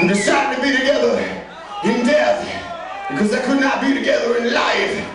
We decided to be together in death because they could not be together in life.